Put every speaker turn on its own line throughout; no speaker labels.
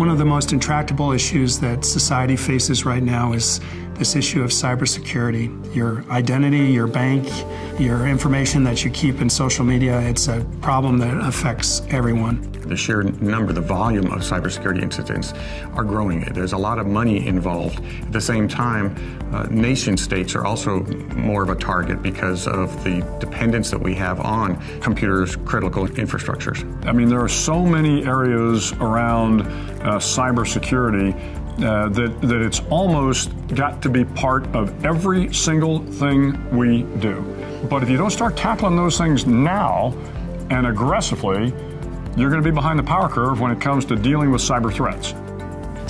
One of the most intractable issues that society faces right now is this issue of cybersecurity. Your identity, your bank, your information that you keep in social media, it's a problem that affects everyone.
The sheer number, the volume of cybersecurity incidents are growing. There's a lot of money involved. At the same time, uh, nation states are also more of a target because of the dependence that we have on computers' critical infrastructures.
I mean, there are so many areas around uh, cybersecurity uh, that, that it's almost got to be part of every single thing we do. But if you don't start tackling those things now and aggressively, you're going to be behind the power curve when it comes to dealing with cyber threats.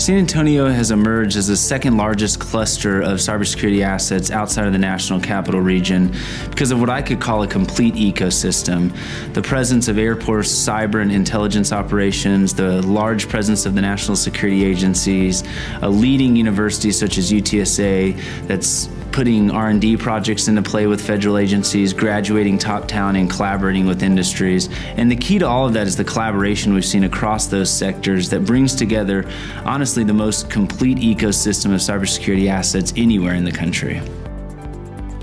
San Antonio has emerged as the second largest cluster of cybersecurity assets outside of the national capital region because of what I could call a complete ecosystem. The presence of Air Force cyber and intelligence operations, the large presence of the national security agencies, a leading university such as UTSA that's putting R&D projects into play with federal agencies, graduating top talent, and collaborating with industries. And the key to all of that is the collaboration we've seen across those sectors that brings together, honestly, the most complete ecosystem of cybersecurity assets anywhere in the country.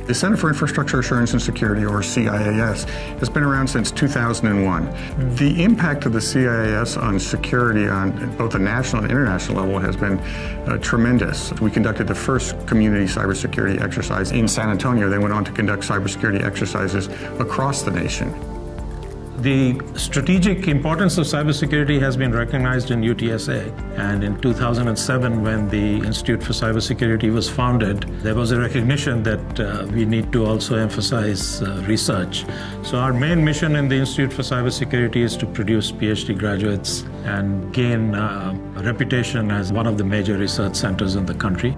The Center for Infrastructure Assurance and Security, or CIAS, has been around since 2001. The impact of the CIAS on security on both the national and international level has been uh, tremendous. We conducted the first community cybersecurity exercise in San Antonio, then went on to conduct cybersecurity exercises across the nation.
The strategic importance of cybersecurity has been recognized in UTSA. And in 2007, when the Institute for Cybersecurity was founded, there was a recognition that uh, we need to also emphasize uh, research. So, our main mission in the Institute for Cybersecurity is to produce PhD graduates and gain uh, a reputation as one of the major research centers in the country.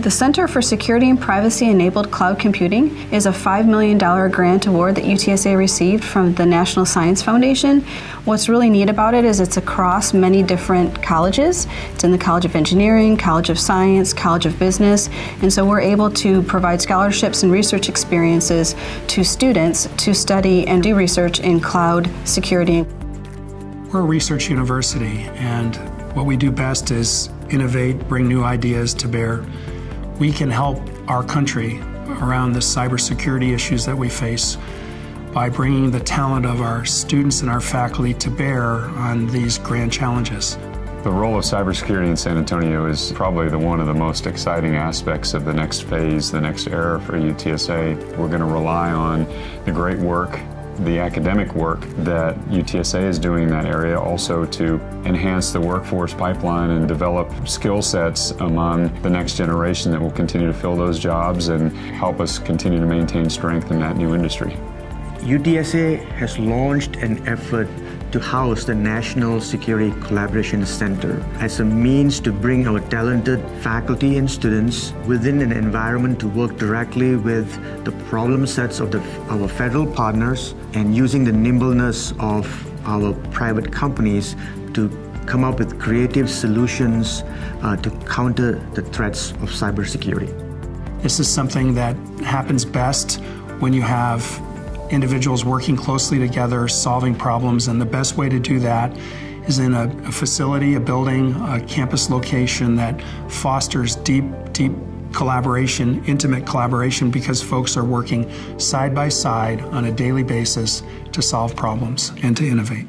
The Center for Security and Privacy Enabled Cloud Computing is a $5 million grant award that UTSA received from the National Science Foundation. What's really neat about it is it's across many different colleges. It's in the College of Engineering, College of Science, College of Business, and so we're able to provide scholarships and research experiences to students to study and do research in cloud security.
We're a research university, and what we do best is innovate, bring new ideas to bear we can help our country around the cybersecurity issues that we face by bringing the talent of our students and our faculty to bear on these grand challenges.
The role of cybersecurity in San Antonio is probably the one of the most exciting aspects of the next phase, the next era for UTSA. We're going to rely on the great work the academic work that UTSA is doing in that area also to enhance the workforce pipeline and develop skill sets among the next generation that will continue to fill those jobs and help us continue to maintain strength in that new industry.
UTSA has launched an effort to house the National Security Collaboration Center as a means to bring our talented faculty and students within an environment to work directly with the problem sets of the, our federal partners and using the nimbleness of our private companies to come up with creative solutions uh, to counter the threats of cybersecurity.
This is something that happens best when you have individuals working closely together, solving problems, and the best way to do that is in a, a facility, a building, a campus location that fosters deep, deep collaboration, intimate collaboration, because folks are working side by side on a daily basis to solve problems and to innovate.